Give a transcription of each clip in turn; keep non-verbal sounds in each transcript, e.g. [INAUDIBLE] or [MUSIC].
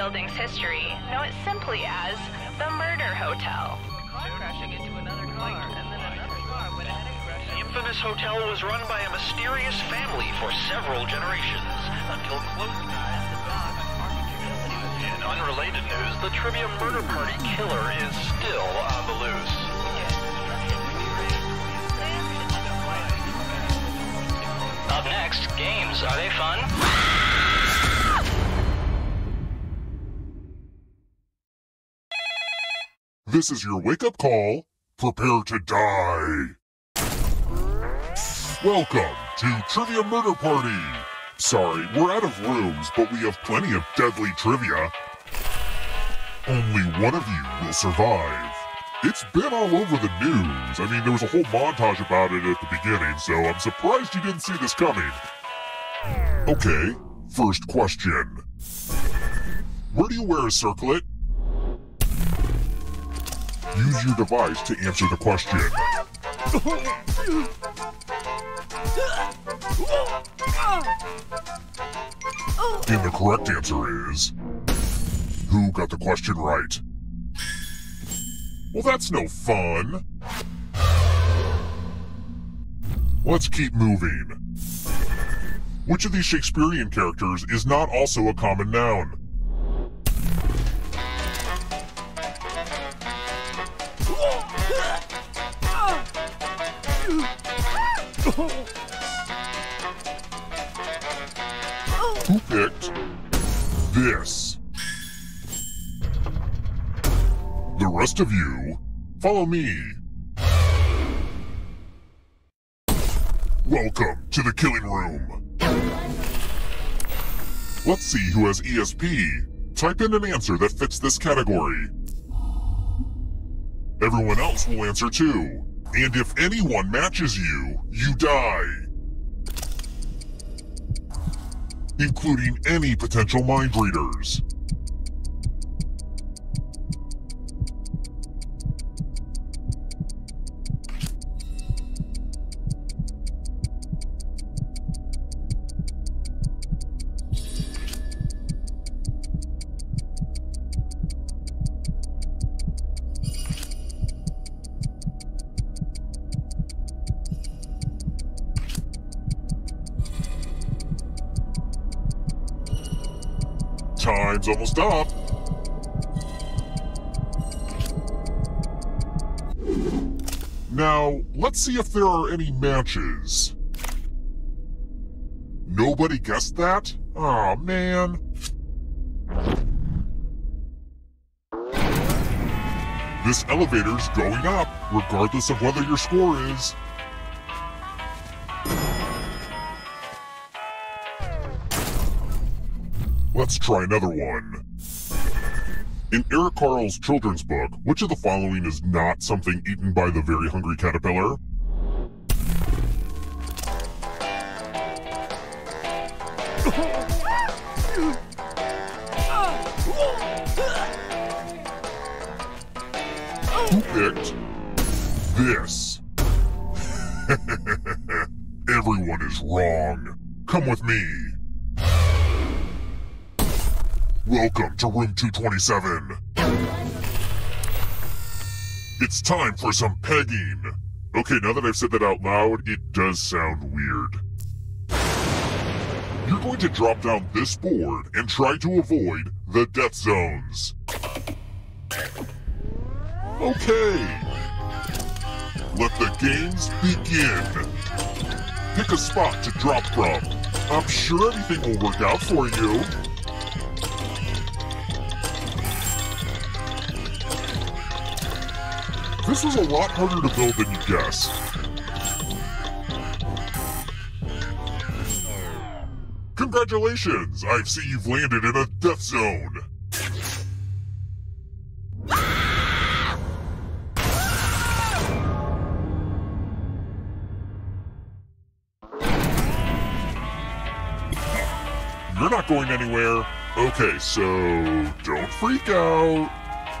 building's history know it simply as the Murder Hotel. crashing into another car, and then another car went ahead and crashed. The infamous hotel was run by a mysterious family for several generations until close. In unrelated news, the Trivia Murder Party killer is still on the loose. Up next, games. Are they fun? This is your wake up call. Prepare to die. Welcome to Trivia Murder Party. Sorry, we're out of rooms, but we have plenty of deadly trivia. Only one of you will survive. It's been all over the news. I mean, there was a whole montage about it at the beginning, so I'm surprised you didn't see this coming. Okay, first question. Where do you wear a circlet? Use your device to answer the question. And the correct answer is... Who got the question right? Well, that's no fun. Let's keep moving. Which of these Shakespearean characters is not also a common noun? Who picked this? The rest of you, follow me. Welcome to the killing room. Let's see who has ESP. Type in an answer that fits this category. Everyone else will answer too. And if anyone matches you, you die. Including any potential mind readers. Time's almost up. Now, let's see if there are any matches. Nobody guessed that? Aw, man. This elevator's going up, regardless of whether your score is. Let's try another one. In Eric Carle's children's book, which of the following is not something eaten by the very hungry caterpillar? Who picked this? [LAUGHS] Everyone is wrong. Come with me. Welcome to room 227. It's time for some pegging. Okay, now that I've said that out loud, it does sound weird. You're going to drop down this board and try to avoid the death zones. Okay. Let the games begin. Pick a spot to drop from. I'm sure everything will work out for you. This was a lot harder to build than you guessed. Congratulations! I see you've landed in a death zone. You're not going anywhere. Okay, so don't freak out.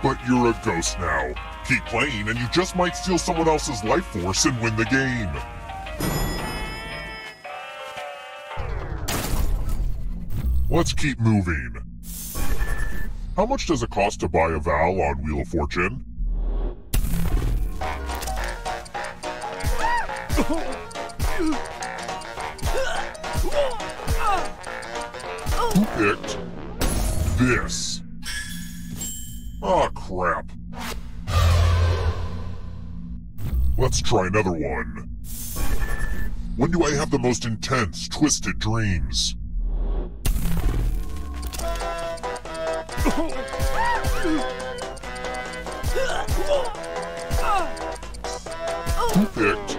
But you're a ghost now. Keep playing and you just might steal someone else's life force and win the game. Let's keep moving. How much does it cost to buy a Val on Wheel of Fortune? Who picked this? Ah, crap. Let's try another one. When do I have the most intense, twisted dreams? Picked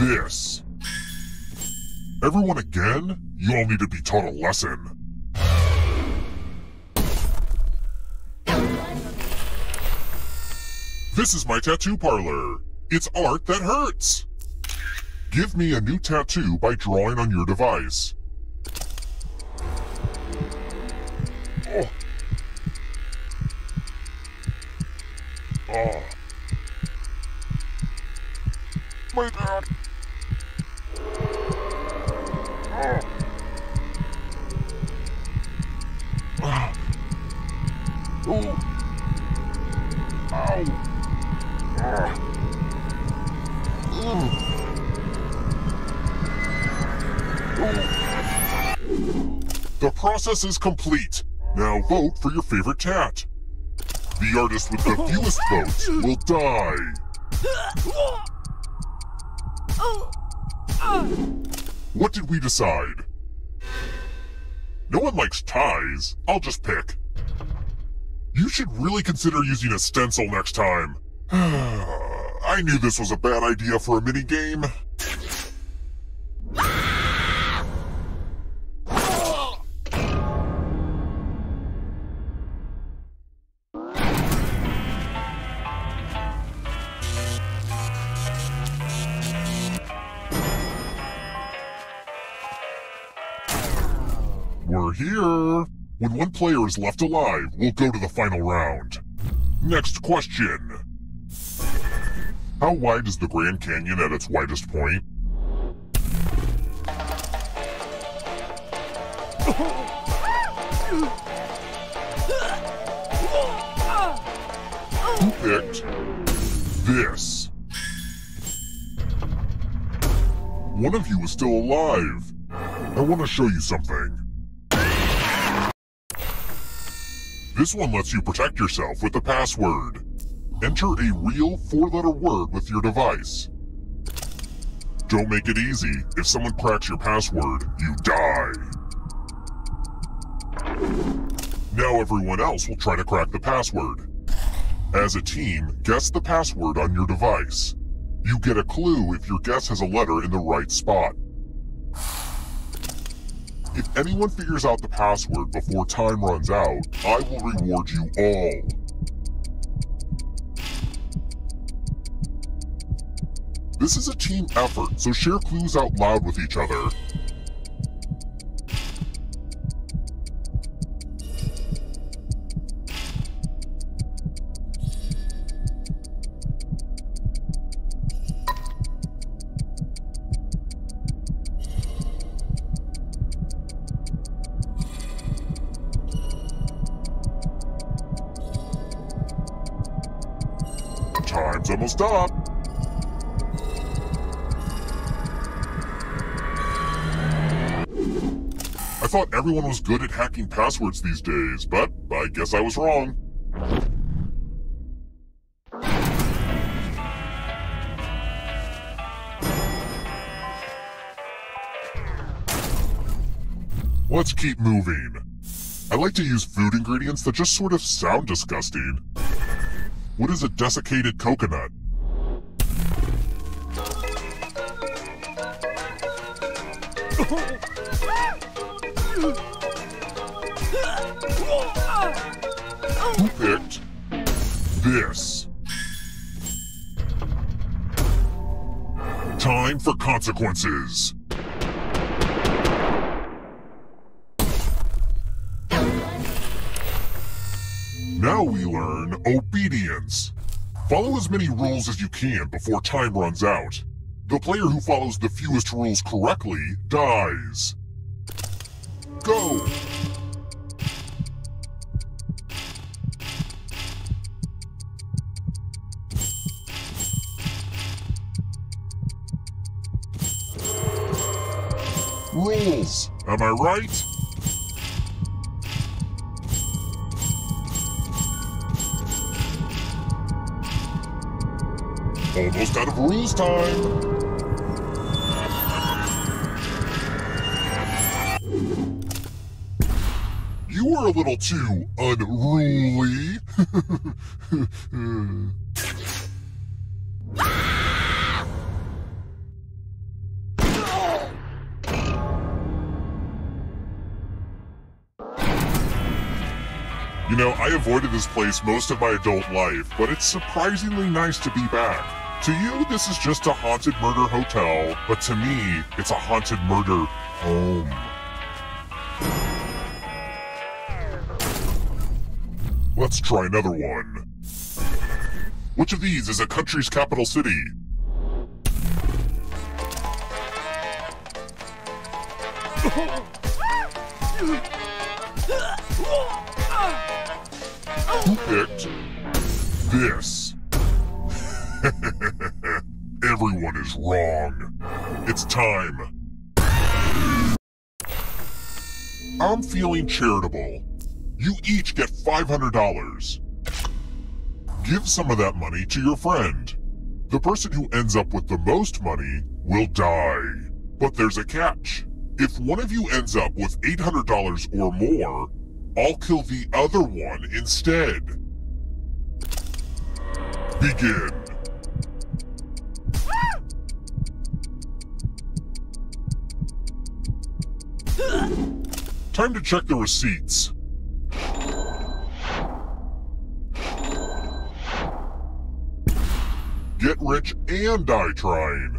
this? Everyone again? You all need to be taught a lesson. This is my tattoo parlor. It's art that hurts. Give me a new tattoo by drawing on your device. Oh. Oh. My dad. Process is complete. Now vote for your favorite tat. The artist with the fewest votes will die. What did we decide? No one likes ties. I'll just pick. You should really consider using a stencil next time. [SIGHS] I knew this was a bad idea for a minigame. When one player is left alive, we'll go to the final round. Next question. How wide is the Grand Canyon at its widest point? Who picked this? One of you is still alive. I want to show you something. This one lets you protect yourself with a password. Enter a real four-letter word with your device. Don't make it easy. If someone cracks your password, you die. Now everyone else will try to crack the password. As a team, guess the password on your device. You get a clue if your guess has a letter in the right spot. Anyone figures out the password before time runs out, I will reward you all. This is a team effort, so share clues out loud with each other. Up. I thought everyone was good at hacking passwords these days, but I guess I was wrong. Let's keep moving. I like to use food ingredients that just sort of sound disgusting. What is a desiccated coconut? This? Time for consequences. Now we learn obedience. Follow as many rules as you can before time runs out. The player who follows the fewest rules correctly dies. Go! Rules. Am I right? Almost out of rules time. You were a little too unruly. [LAUGHS] You know, I avoided this place most of my adult life, but it's surprisingly nice to be back. To you, this is just a haunted murder hotel, but to me, it's a haunted murder home. Let's try another one. Which of these is a country's capital city? [LAUGHS] this? [LAUGHS] Everyone is wrong. It's time. I'm feeling charitable. You each get $500. Give some of that money to your friend. The person who ends up with the most money will die. But there's a catch. If one of you ends up with $800 or more, I'll kill the other one instead. Begin. Time to check the receipts. Get rich and die trying.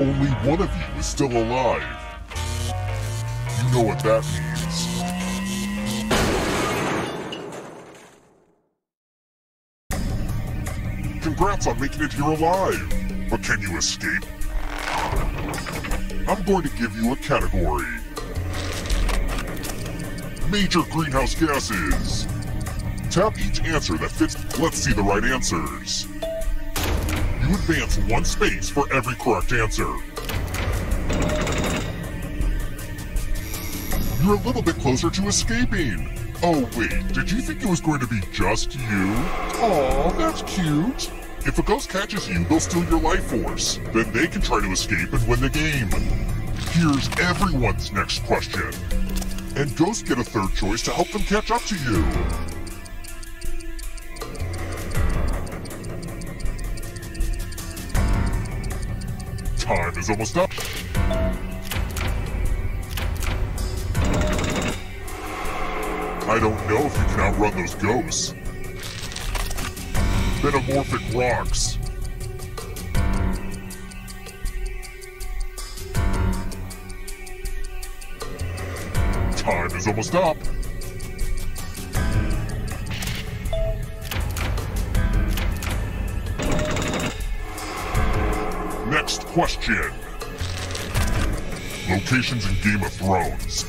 Only one of you is still alive. You know what that means. Congrats on making it here alive. But can you escape? I'm going to give you a category. Major greenhouse gases. Tap each answer that fits. Let's see the right answers. You advance one space for every correct answer. You're a little bit closer to escaping. Oh wait, did you think it was going to be just you? Aw, that's cute. If a ghost catches you, they'll steal your life force. Then they can try to escape and win the game. Here's everyone's next question. And ghosts get a third choice to help them catch up to you. Almost up. I don't know if you can outrun those ghosts. Metamorphic rocks. Time is almost up. Question. Locations in Game of Thrones.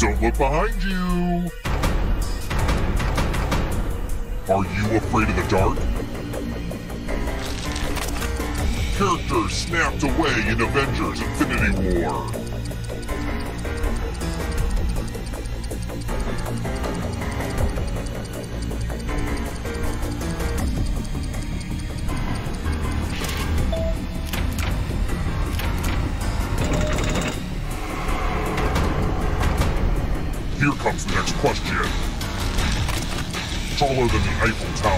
Don't look behind you! Are you afraid of the dark? Characters snapped away in Avengers Infinity War. Here comes the next question. Taller than the Eiffel Tower.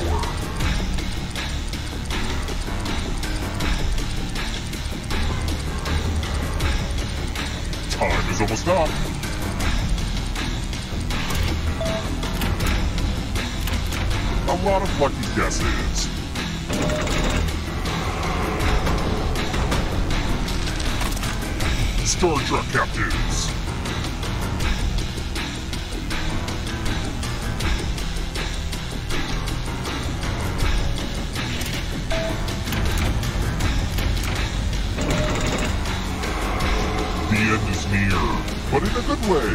Star Trek captains. The end is near, but in a good way.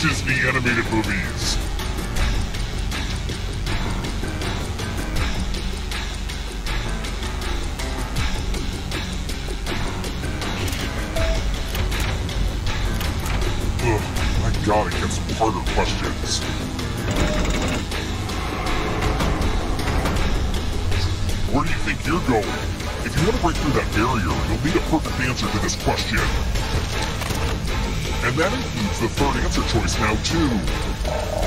Disney animated movies. Where do you think you're going? If you want to break through that barrier, you'll need a perfect answer to this question. And that includes the third answer choice now, too.